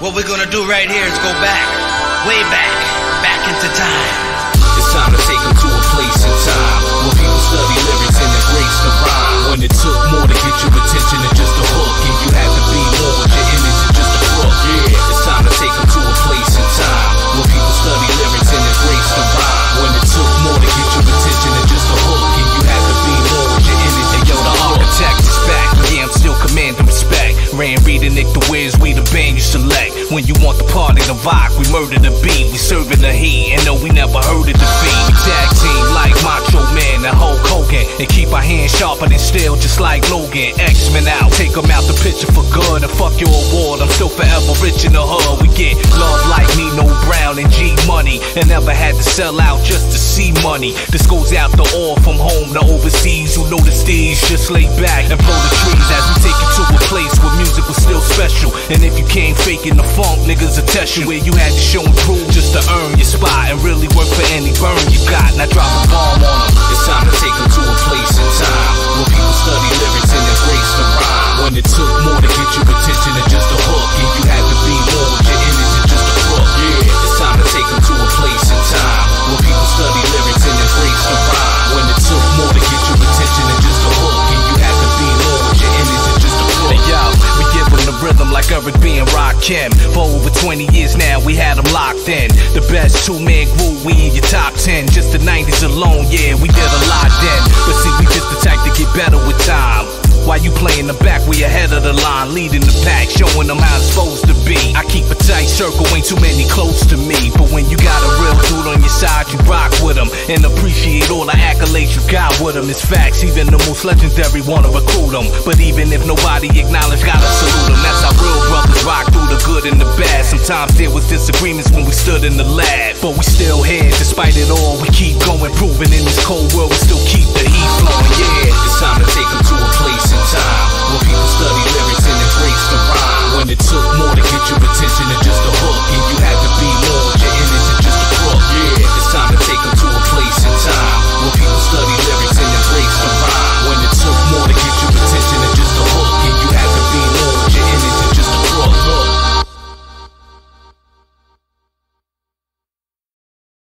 What we're gonna do right here is go back, way back, back into time. The Wiz, we the band you select. When you want the party to rock, we murder the beat. We serving the heat, and no, we never heard of defeat. We tag team like Macho Man and Hulk Hogan. And keep our hands sharper than steel, just like Logan. X-Men out, take them out the picture for good. And fuck your award, I'm still forever rich in the hood. We get love like Nino Brown and G Money. And never had to sell out just to see money. This goes out to all from home to overseas who know the steez. Just lay back and blow the trees special. And if you came faking the funk, niggas will test you. Where you had to show and prove just to earn your spot and really work for any burn you got. Now drop a bomb on them. It's time to take them to a place in time where people study lyrics and embrace the rhyme. When it took more to get your attention For over 20 years now, we had them locked in. The best two man group, we in your top 10. Just the 90s alone, yeah, we did a lot then. But see, we just type to get better with time. Why you play in the back, we ahead of the line, leading the pack, showing them how it's supposed to be. I keep a tight circle, ain't too many close to me. But when you got a real dude on your side, you rock with him and appreciate all the accolades you got with him. It's facts, even the most legendary wanna recruit them. But even if nobody acknowledge, gotta salute them. That's how real rock through the good and the bad. Sometimes there was disagreements when we stood in the lab, but we still here. Despite it all, we keep going, proving in this cold world, we still keep